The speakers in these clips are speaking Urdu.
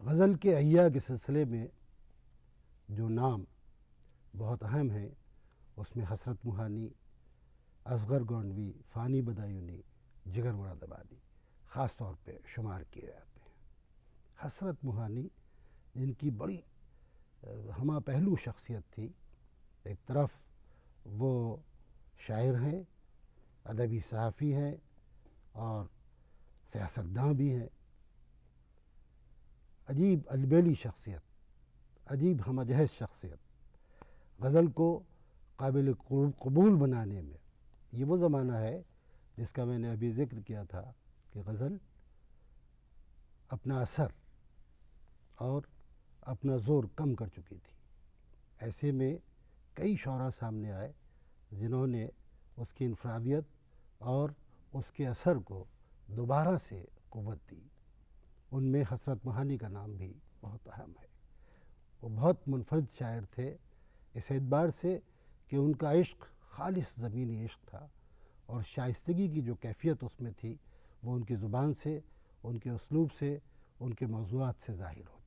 غزل کے احیاء کے سلسلے میں جو نام بہت اہم ہیں، اس میں حسرت موہانی، اصغر گونڈوی، فانی بدایونی، جگر مراد آبادی خاص طور پہ شمار کیے جاتے ہیں۔ حسرت موہانی، جن کی بڑی ہمہ پہلو شخصیت تھی، ایک طرف وہ شاعر ہیں، ادبی صحافی ہیں اور سیاستداں بھی ہیں۔ عجیب البیلی شخصیت، عجیب ہمہ جہز شخصیت، غزل کو قابل قبول بنانے میں۔ یہ وہ زمانہ ہے جس کا میں نے ابھی ذکر کیا تھا کہ غزل اپنا اثر اور اپنا زور کم کر چکی تھی۔ ایسے میں کئی شعراء سامنے آئے جنہوں نے اس کی انفرادیت اور اس کے اثر کو دوبارہ سے قوت دی۔ ان میں حسرت مہانی کا نام بھی بہت اہم ہے۔ وہ بہت منفرد شاعر تھے۔ اس اعتبار سے کہ ان کا عشق خالص زمینی عشق تھا اور شائستگی کی جو کیفیت اس میں تھی، وہ ان کی زبان سے، ان کے اسلوب سے، ان کے موضوعات سے ظاہر ہو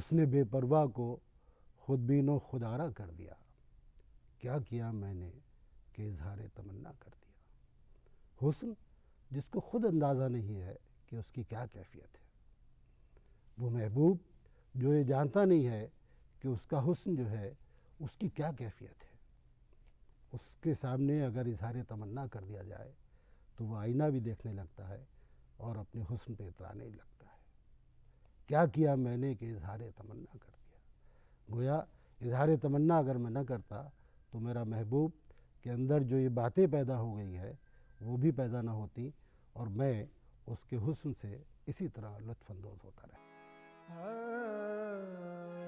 حسن بے پرواہ کو خود بین و خودارہ کر دیا۔ کیا کیا میں نے کہ اظہار تمنا کر دیا۔ حسن، جس کو خود اندازہ نہیں ہے کہ اس کی کیا کیفیت ہے۔ وہ محبوب، جو یہ جانتا نہیں ہے کہ اس کا حسن جو ہے، اس کی کیا کیفیت ہے۔ اس کے سامنے اگر اظہار تمنا کر دیا جائے تو وہ آئینہ بھی دیکھنے لگتا ہے اور اپنے حسن پہ اترانے لگتا ہے۔ کیا کیا میں نے کہ اظہار تمنا کر دیا۔ گویا اظہار تمنا اگر میں نہ کرتا تو میرا محبوب کے اندر جو یہ باتیں پیدا ہو گئی ہے وہ بھی پیدا نہ ہوتی اور میں اس کے حسن سے اسی طرح لطف اندوز ہوتا رہتا ہاں۔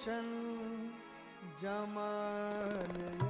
روشن جمال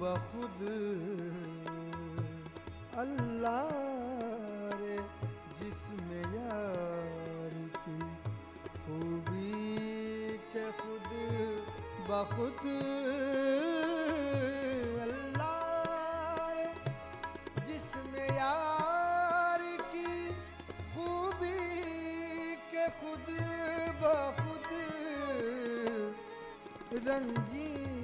بخود اللہ رے جس میں یار کی خوبی کے خود بخود اللہ رے جس یار کی خوبی کے خود بخود رنگی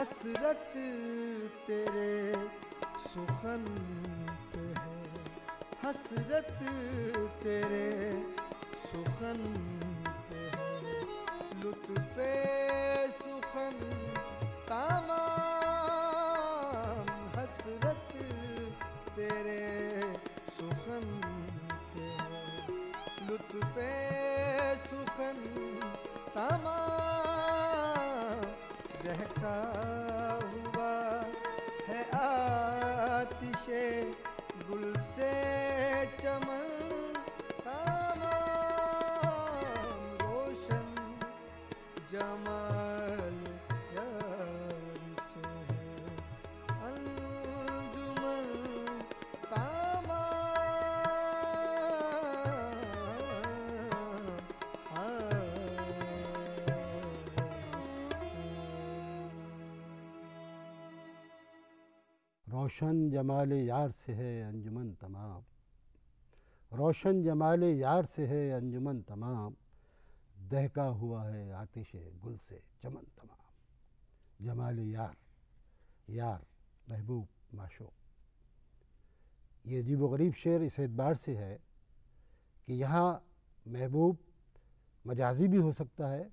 حسرت تیرے سخن پہ ہے۔ حسرت تیرے سخن پہ ہے۔ لطف سخن لکھا ہوا ہے آتشے روشن جمال یار سے ہے انجمن تمام۔ روشن جمال یار سے ہے انجمن تمام۔ دہکا ہوا ہے آتش گل سے چمن تمام۔ جمال یار یار، محبوب، معشوق۔ یہ عجیب و غریب شعر اس اعتبار سے ہے کہ یہاں محبوب مجازی بھی ہو سکتا ہے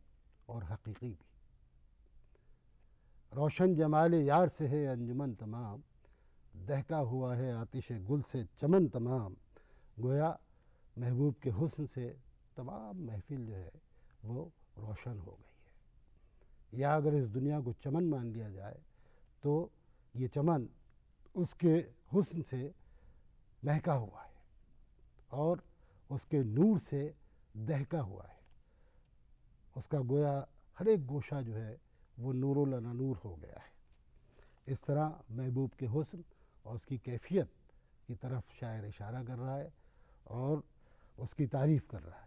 اور حقیقی بھی۔ روشن جمال یار سے ہے انجمن تمام۔ دہکا ہوا ہے آتش گل سے چمن تمام۔ گویا محبوب کے حسن سے تمام محفل جو ہے وہ روشن ہو گئی ہے۔ یا اگر اس دنیا کو چمن مان لیا جائے تو یہ چمن اس کے حسن سے مہکا ہوا ہے اور اس کے نور سے دہکا ہوا ہے۔ اس کا گویا ہر ایک گوشہ جو ہے وہ نور لنا نور ہو گیا ہے۔ اس طرح محبوب کے حسن اور اس کی کیفیت کی طرف شاعر اشارہ کر رہا ہے اور اس کی تعریف کر رہا ہے۔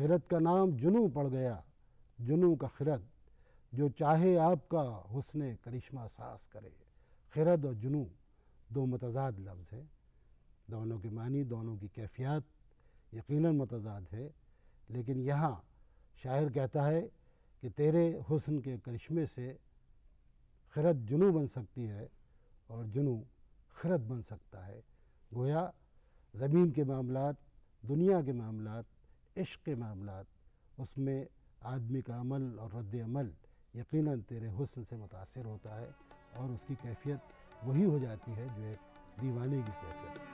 خرد کا نام جنوں پڑ گیا، جنوں کا خرد، جو چاہے آپ کا حسن کرشمہ ساز کرے۔ خرد اور جنوں دو متضاد لفظ ہیں۔ دونوں کے معنی، دونوں کی کیفیات یقیناً متضاد ہے۔ لیکن یہاں شاعر کہتا ہے کہ تیرے حسن کے کرشمے سے خرد جنوں بن سکتی ہے اور جنوں خرد بن سکتا ہے۔ گویا زمین کے معاملات، دنیا کے معاملات عشق کے معاملات، اس میں آدمی کا عمل اور رد عمل یقیناً تیرے حسن سے متاثر ہوتا ہے اور اس کی کیفیت وہی ہو جاتی ہے جو ایک دیوانے کی کیفیت ہے۔